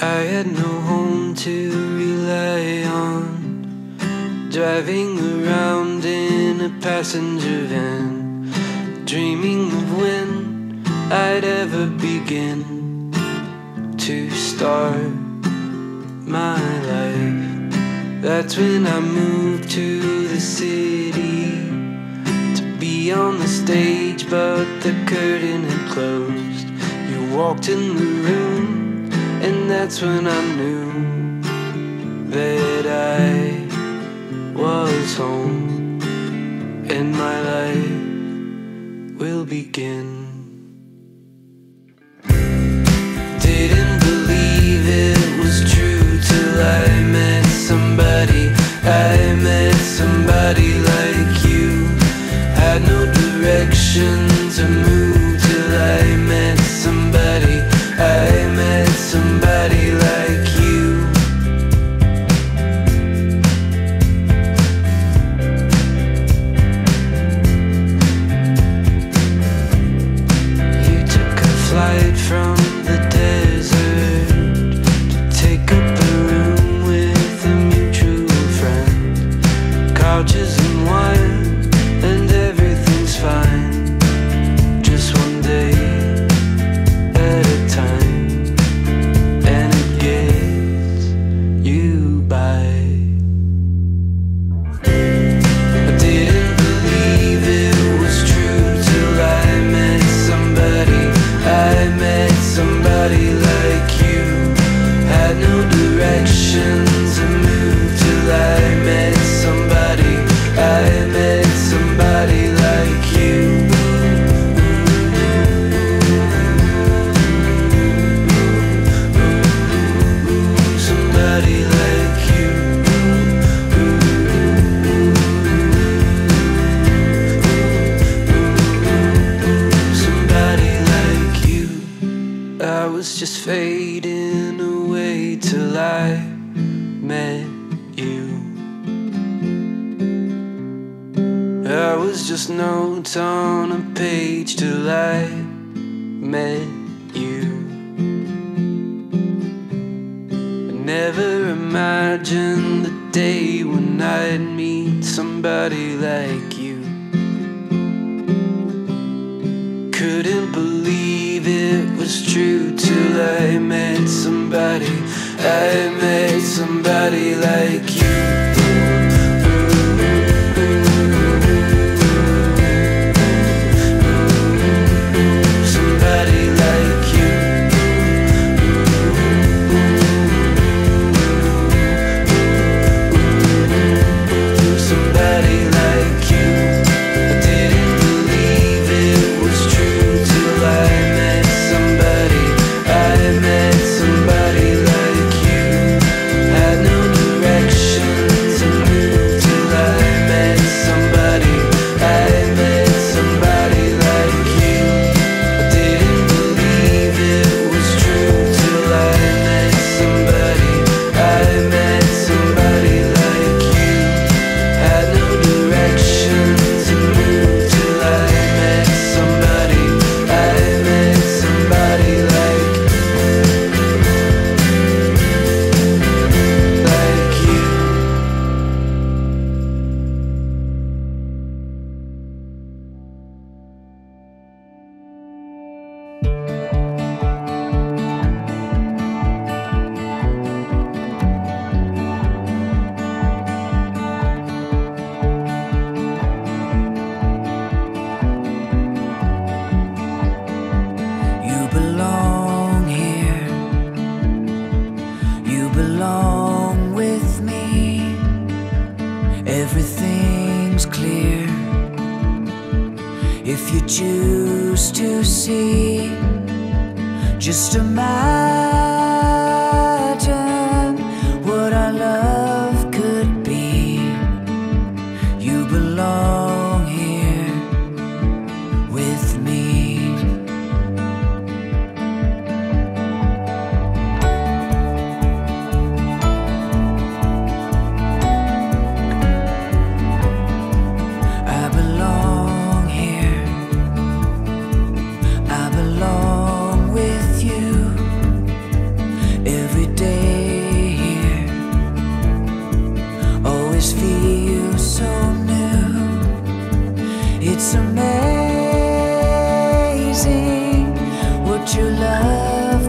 I had no home to rely on. Driving around in a passenger van, dreaming of when I'd ever begin to start my life. That's when I moved to the city to be on the stage, but the curtain had closed. You walked in the room that's when I knew that I was home and my life will begin. Couches just fading away till I met you. I was just notes on a page till I met you. I never imagined the day when I'd meet somebody like was true till I met somebody. I met somebody like you. Everything's clear. If you choose to see, just imagine what our love could be. You belong It's amazing what you love.